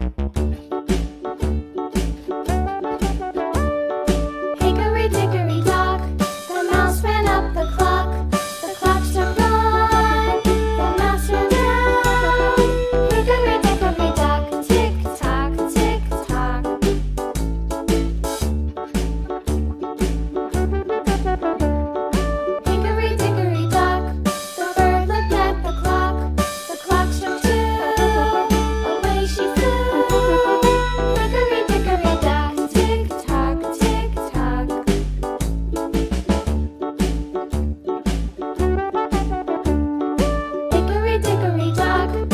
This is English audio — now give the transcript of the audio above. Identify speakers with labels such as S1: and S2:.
S1: Thank you.
S2: Talk.